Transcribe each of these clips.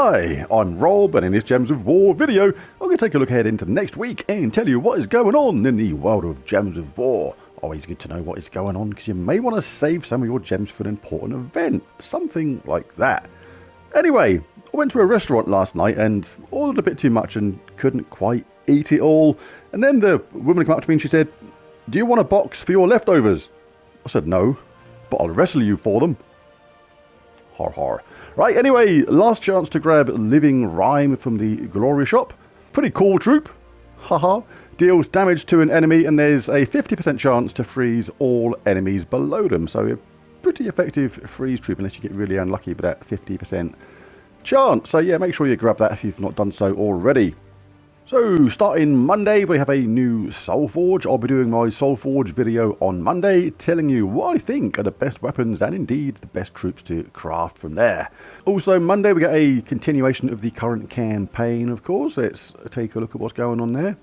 Hi, I'm Rob, and in this Gems of War video, I'm going to take a look ahead into next week and tell you what is going on in the world of Gems of War. Always good to know what is going on because you may want to save some of your gems for an important event, something like that. Anyway, I went to a restaurant last night and ordered a bit too much and couldn't quite eat it all. And then the woman came up to me and she said, Do you want a box for your leftovers? I said, No, but I'll wrestle you for them. Har har. Right, anyway, last chance to grab Living Rhyme from the Glory Shop. Pretty cool troop. Haha. Deals damage to an enemy and there's a 50% chance to freeze all enemies below them. So a pretty effective freeze troop unless you get really unlucky with that 50% chance. So yeah, make sure you grab that if you've not done so already. So, starting Monday, we have a new Soulforge. I'll be doing my Soulforge video on Monday, telling you what I think are the best weapons and indeed the best troops to craft from there. Also, Monday, we get a continuation of the current campaign, of course. Let's take a look at what's going on there.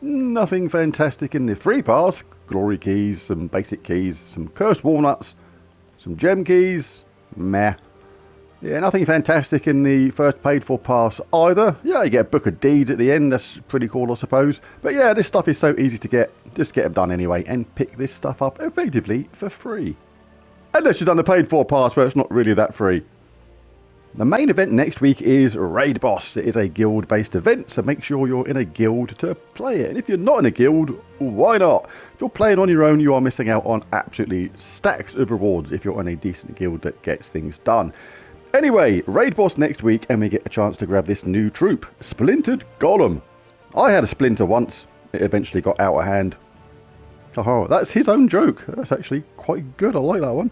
Nothing fantastic in the free pass. Glory keys, some basic keys, some cursed walnuts, some gem keys. Meh. Yeah, nothing fantastic in the first paid for pass either. Yeah, you get a book of deeds at the end. That's pretty cool, I suppose. But yeah, this stuff is so easy to get. Just get them done anyway and pick this stuff up effectively for free. Unless you've done the paid for pass where it's not really that free. The main event next week is Raid Boss. It is a guild based event, so make sure you're in a guild to play it. And if you're not in a guild, why not? If you're playing on your own, you are missing out on absolutely stacks of rewards if you're in a decent guild that gets things done. Anyway, raid boss next week and we get a chance to grab this new troop, Splintered Golem. I had a splinter once, it eventually got out of hand. Oh, that's his own joke. That's actually quite good, I like that one.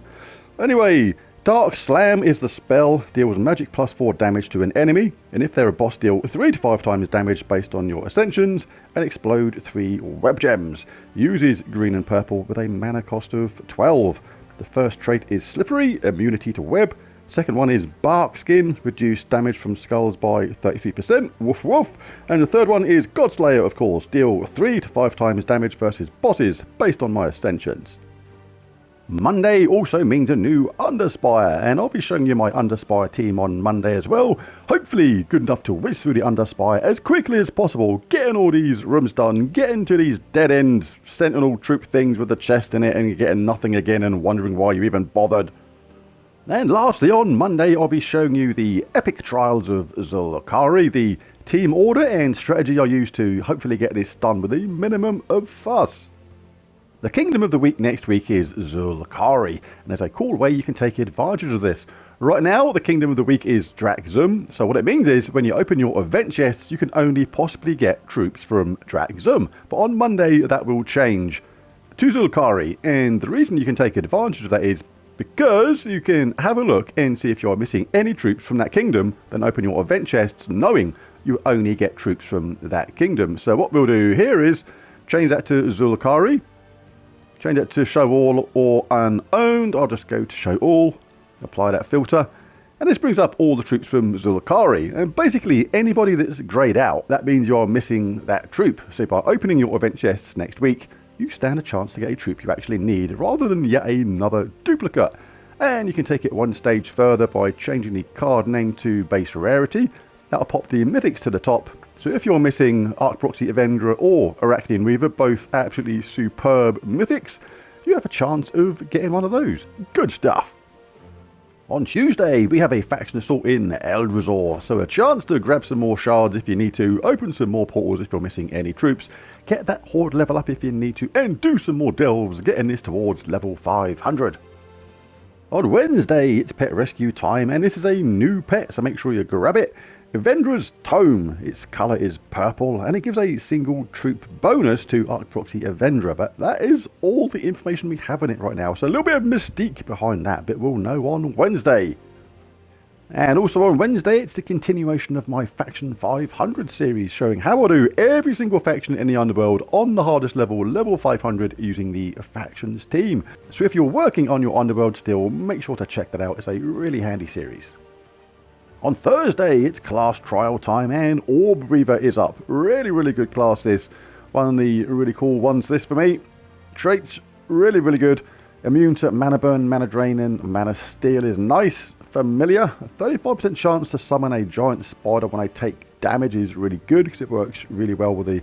Anyway, Dark Slam is the spell, deals magic plus 4 damage to an enemy, and if they're a boss deal 3 to 5 times damage based on your ascensions, and explode 3 web gems. Uses green and purple with a mana cost of 12. The first trait is Slippery, immunity to web, Second one is Bark Skin, reduce damage from skulls by 33%, woof woof. And the third one is Godslayer, of course, deal 3 to 5 times damage versus bosses, based on my ascensions. Monday also means a new Underspire, and I'll be showing you my Underspire team on Monday as well. Hopefully good enough to whiz through the Underspire as quickly as possible, getting all these rooms done, getting to these dead-end Sentinel troop things with the chest in it and getting nothing again and wondering why you even bothered. And lastly, on Monday, I'll be showing you the epic trials of Zul'Akari, the team order and strategy I use to hopefully get this done with a minimum of fuss. The Kingdom of the Week next week is Zul'Akari, and there's a cool way you can take advantage of this. Right now, the Kingdom of the Week is Drak-Zum, so what it means is when you open your event chests, you can only possibly get troops from Drak-Zum, but on Monday that will change to Zul'Akari, and the reason you can take advantage of that is because you can have a look and see if you're missing any troops from that kingdom, then open your event chests knowing you only get troops from that kingdom. So what we'll do here is change that to Zul'Akari, change that to show all or unowned. I'll just go to show all, apply that filter. And this brings up all the troops from Zul'Akari. And basically, anybody that's grayed out, that means you're missing that troop. So by opening your event chests next week, you stand a chance to get a troop you actually need rather than yet another duplicate. And you can take it one stage further by changing the card name to base rarity. That'll pop the mythics to the top. So if you're missing Arc Proxy Avendra or Arakhnian Weaver, both absolutely superb mythics, you have a chance of getting one of those. Good stuff. On Tuesday, we have a faction assault in Eldrazor, so a chance to grab some more shards if you need to, open some more portals if you're missing any troops, get that horde level up if you need to, and do some more delves, getting this towards level 500. On Wednesday, it's pet rescue time, and this is a new pet, so make sure you grab it. Avendra's Tome. Its colour is purple and it gives a single troop bonus to Arc Proxy Avendra, but that is all the information we have on it right now. So a little bit of mystique behind that, but we'll know on Wednesday. And also on Wednesday, it's the continuation of my Faction 500 series, showing how I do every single faction in the Underworld on the hardest level, level 500, using the Factions team. So if you're working on your Underworld still, make sure to check that out. It's a really handy series. On Thursday, it's class trial time and Orb Reaver is up. Really, really good class this. One of the really cool ones this for me. Traits, really, really good. Immune to Mana Burn, Mana Drain and Mana Steal is nice, familiar. 35% chance to summon a Giant Spider when I take damage is really good because it works really well with the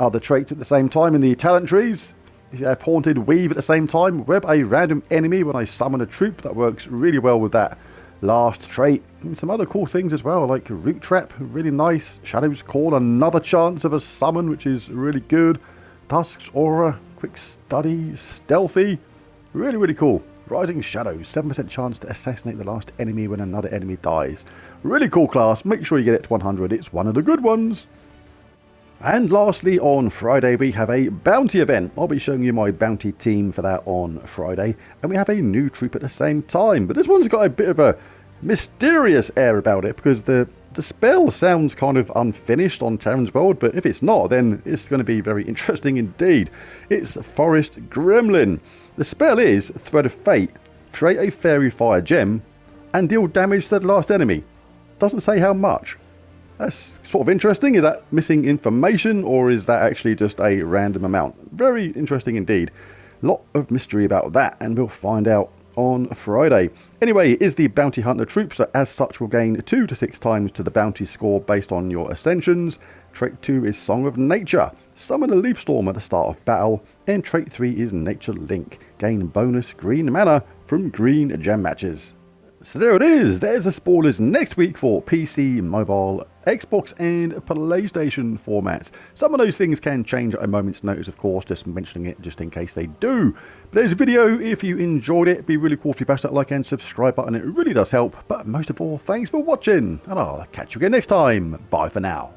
other traits at the same time. In the talent trees, have Haunted Weave at the same time, web a random enemy when I summon a troop. That works really well with that last trait. And some other cool things as well, like Root Trap, really nice. Shadow's Call, another chance of a summon, which is really good. Tusk's Aura, Quick Study, Stealthy, really, really cool. Rising Shadows, 7% chance to assassinate the last enemy when another enemy dies. Really cool class, make sure you get it to 100, it's one of the good ones. And lastly, on Friday, we have a bounty event. I'll be showing you my bounty team for that on Friday. And we have a new troop at the same time. But this one's got a bit of a mysterious air about it because the, the spell sounds kind of unfinished on Taran's World. But if it's not, then it's going to be very interesting indeed. It's Forest Gremlin. The spell is Thread of Fate. Create a Fairy Fire gem and deal damage to the last enemy. Doesn't say how much. That's sort of interesting. Is that missing information or is that actually just a random amount? Very interesting indeed. Lot of mystery about that and we'll find out on Friday. Anyway, is the Bounty Hunter troop, so as such will gain 2 to 6 times to the bounty score based on your ascensions. Trait 2 is Song of Nature. Summon a Leaf Storm at the start of battle. And trait 3 is Nature Link. Gain bonus green mana from green gem matches. So there it is. There's the spoilers next week for PC, mobile, Xbox and PlayStation formats. Some of those things can change at a moment's notice, of course, just mentioning it just in case they do. But there's a video. If you enjoyed it, be really cool if you press that like and subscribe button. It really does help. But most of all, thanks for watching. And I'll catch you again next time. Bye for now.